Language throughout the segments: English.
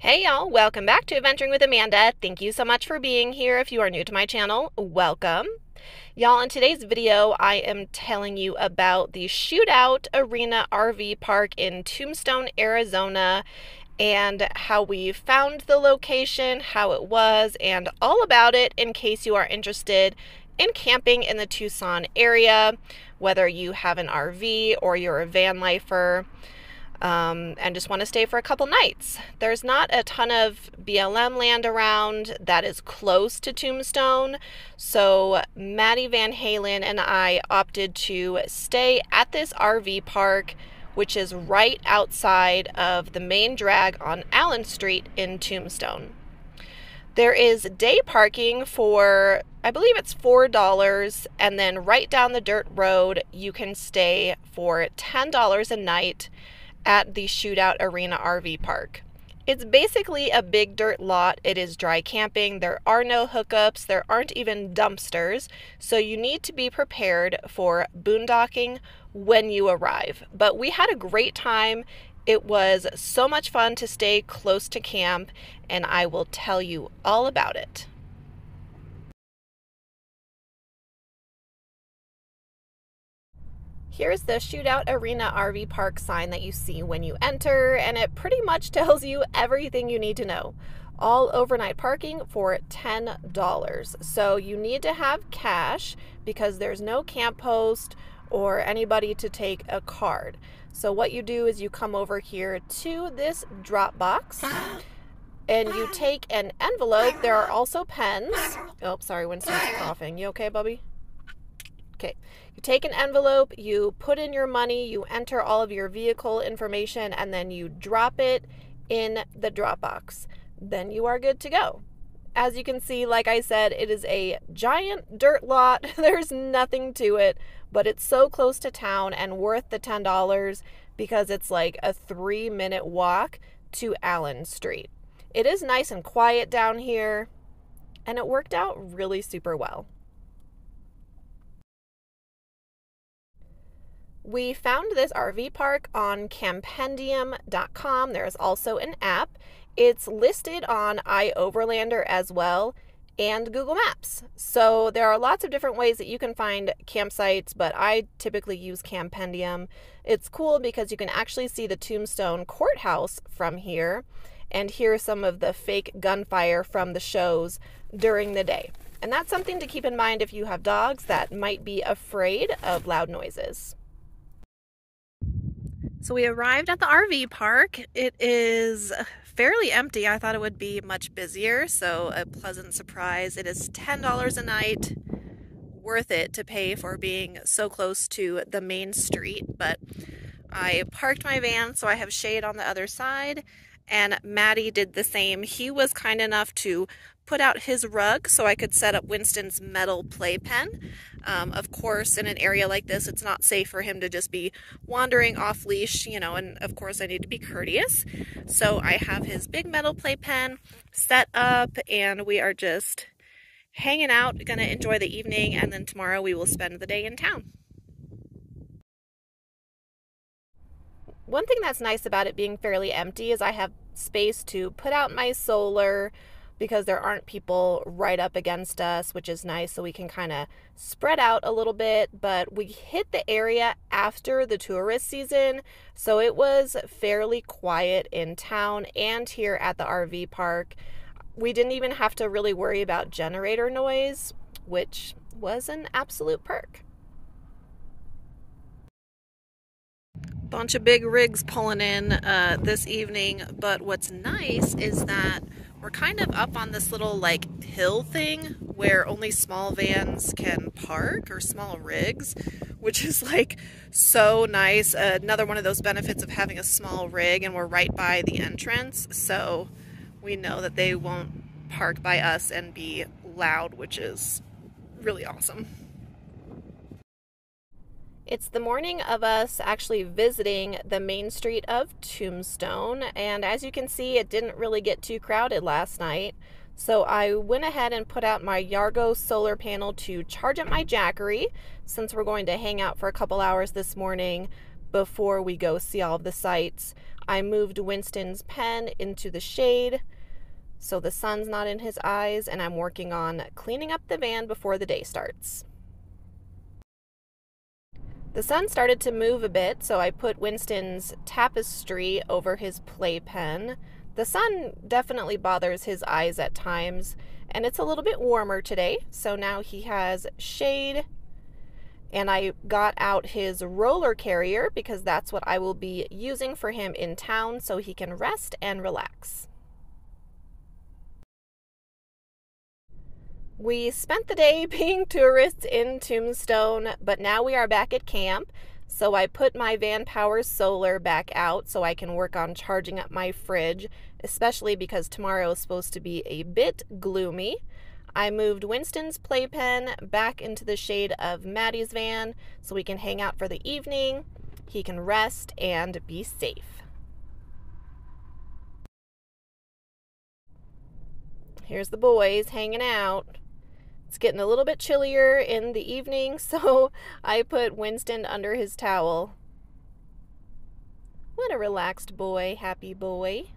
Hey y'all, welcome back to Adventuring with Amanda. Thank you so much for being here. If you are new to my channel, welcome. Y'all, in today's video, I am telling you about the Shootout Arena RV Park in Tombstone, Arizona, and how we found the location, how it was, and all about it in case you are interested in camping in the Tucson area, whether you have an RV or you're a van lifer um, and just want to stay for a couple nights. There's not a ton of BLM land around that is close to Tombstone, so Maddie Van Halen and I opted to stay at this RV park, which is right outside of the main drag on Allen Street in Tombstone. There is day parking for, I believe it's $4, and then right down the dirt road, you can stay for $10 a night at the Shootout Arena RV Park. It's basically a big dirt lot. It is dry camping. There are no hookups. There aren't even dumpsters. So you need to be prepared for boondocking when you arrive. But we had a great time. It was so much fun to stay close to camp, and I will tell you all about it. Here's the Shootout Arena RV Park sign that you see when you enter, and it pretty much tells you everything you need to know. All overnight parking for $10. So you need to have cash because there's no camp post or anybody to take a card. So what you do is you come over here to this drop box and you take an envelope. There are also pens. Oh, sorry, Wynston's coughing. You okay, Bubby? Okay. You take an envelope, you put in your money, you enter all of your vehicle information, and then you drop it in the Dropbox. Then you are good to go. As you can see, like I said, it is a giant dirt lot. There's nothing to it, but it's so close to town and worth the $10 because it's like a three minute walk to Allen Street. It is nice and quiet down here, and it worked out really super well. We found this RV park on campendium.com. There's also an app. It's listed on iOverlander as well and Google Maps. So there are lots of different ways that you can find campsites, but I typically use Campendium. It's cool because you can actually see the Tombstone Courthouse from here and hear some of the fake gunfire from the shows during the day. And that's something to keep in mind if you have dogs that might be afraid of loud noises. So we arrived at the RV park. It is fairly empty. I thought it would be much busier, so a pleasant surprise. It is $10 a night. Worth it to pay for being so close to the main street, but I parked my van so I have shade on the other side and Maddie did the same. He was kind enough to put out his rug so I could set up Wynston's metal playpen. Um, of course, in an area like this, it's not safe for him to just be wandering off leash, you know, and of course, I need to be courteous. So I have his big metal playpen set up, and we are just hanging out, gonna enjoy the evening, and then tomorrow we will spend the day in town. One thing that's nice about it being fairly empty is I have space to put out my solar because there aren't people right up against us, which is nice. So we can kind of spread out a little bit. But we hit the area after the tourist season. So it was fairly quiet in town and here at the RV park. We didn't even have to really worry about generator noise, which was an absolute perk. bunch of big rigs pulling in uh, this evening, but what's nice is that we're kind of up on this little like hill thing where only small vans can park or small rigs, which is like so nice. Uh, another one of those benefits of having a small rig, and we're right by the entrance, so we know that they won't park by us and be loud, which is really awesome. It's the morning of us actually visiting the main street of Tombstone, and as you can see, it didn't really get too crowded last night. So I went ahead and put out my Yargo solar panel to charge up my Jackery since we're going to hang out for a couple hours this morning. before we go see all of the sights. I moved Wynston's pen into the shade so the sun's not in his eyes, and I'm working on cleaning up the van before the day starts. The sun started to move a bit, so I put Wynston's tapestry over his playpen. The sun definitely bothers his eyes at times, and it's a little bit warmer today, so now he has shade. And I got out his roller carrier because that's what I will be using for him in town so he can rest and relax. We spent the day being tourists in Tombstone, but now we are back at camp. So I put my Van Power solar back out so I can work on charging up my fridge, especially because tomorrow is supposed to be a bit gloomy. I moved Wynston's playpen back into the shade of Maddie's van so we can hang out for the evening. He can rest and be safe. Here's the boys hanging out. It's getting a little bit chillier in the evening, so I put Wynston under his towel. What a relaxed boy, happy boy.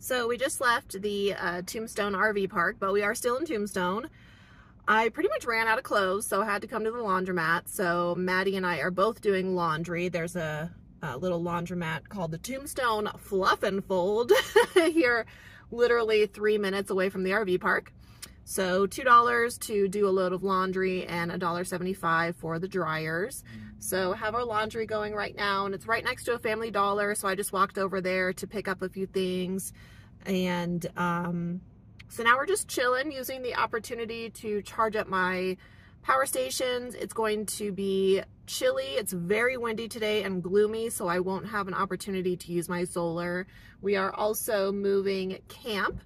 So we just left the uh, Tombstone RV park, but we are still in Tombstone. I pretty much ran out of clothes, so I had to come to the laundromat. So Maddie and I are both doing laundry. There's a, a little laundromat called the Tombstone Fluff and Fold here literally three minutes away from the RV park. So $2 to do a load of laundry and $1.75 for the dryers. So have our laundry going right now and it's right next to a Family Dollar. So I just walked over there to pick up a few things. And um, so now we're just chilling using the opportunity to charge up my power stations. It's going to be chilly. It's very windy today and gloomy, so I won't have an opportunity to use my solar. We are also moving camp.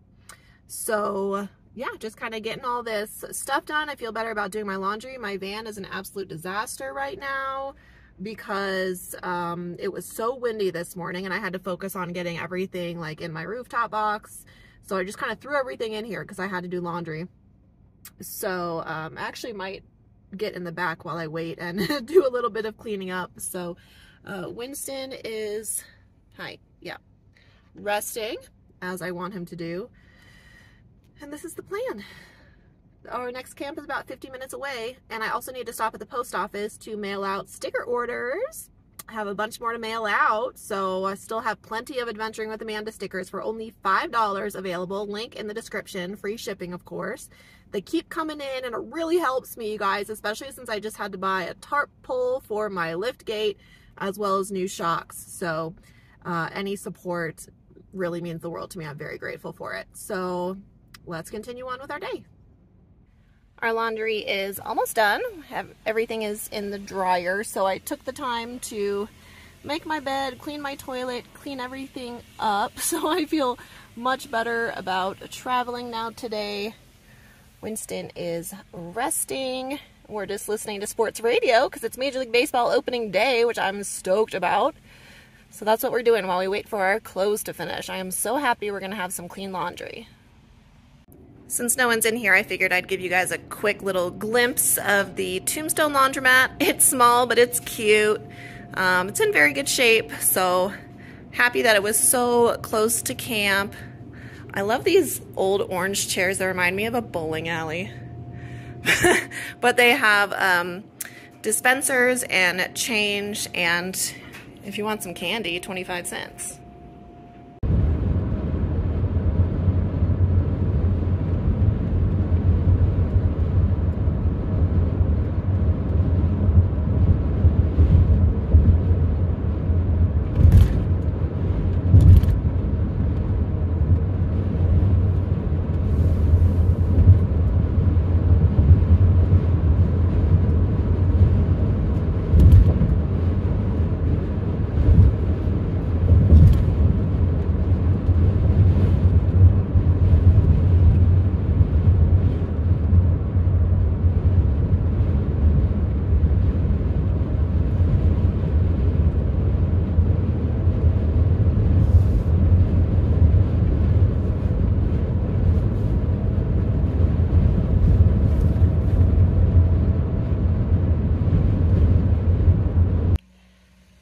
So yeah, just kind of getting all this stuff done. I feel better about doing my laundry. My van is an absolute disaster right now because um, it was so windy this morning and I had to focus on getting everything like in my rooftop box. So I just kind of threw everything in here because I had to do laundry. So um, I actually might get in the back while I wait and do a little bit of cleaning up. So uh, Wynston is, hi, yeah, resting as I want him to do. And this is the plan. Our next camp is about 50 minutes away, and I also need to stop at the post office to mail out sticker orders. Have a bunch more to mail out, so I still have plenty of Adventuring with Amanda stickers for only $5 available. Link in the description, free shipping, of course. They keep coming in and it really helps me, you guys, especially since I just had to buy a tarp pole for my lift gate as well as new shocks. So uh, any support really means the world to me. I'm very grateful for it. So let's continue on with our day. Our laundry is almost done. Everything is in the dryer, so I took the time to make my bed, clean my toilet, clean everything up, so I feel much better about traveling now today. Wynston is resting. We're just listening to sports radio because it's Major League Baseball opening day, which I'm stoked about. So that's what we're doing while we wait for our clothes to finish. I am so happy we're going to have some clean laundry. Since no one's in here, I figured I'd give you guys a quick little glimpse of the Tombstone Laundromat. It's small, but it's cute. Um, it's in very good shape, so happy that it was so close to camp. I love these old orange chairs that remind me of a bowling alley. but they have um, dispensers and change, and if you want some candy, 25 cents.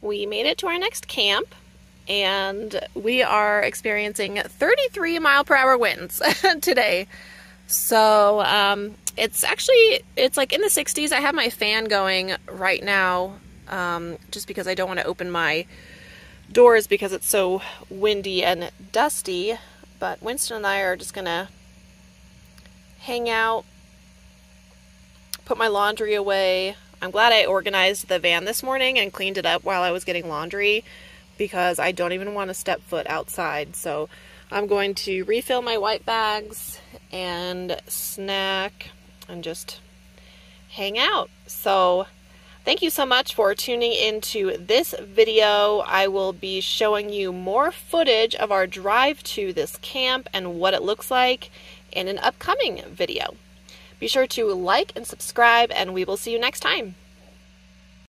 We made it to our next camp and we are experiencing 33 mile per hour winds today. So um, it's actually it's like in the 60s. I have my fan going right now um, just because I don't want to open my doors because it's so windy and dusty. But Wynston and I are just gonna hang out, put my laundry away. I'm glad I organized the van this morning and cleaned it up while I was getting laundry because I don't even want to step foot outside. So I'm going to refill my white bags and snack and just hang out. So thank you so much for tuning into this video. I will be showing you more footage of our drive to this camp and what it looks like in an upcoming video. Be sure to like and subscribe and we will see you next time.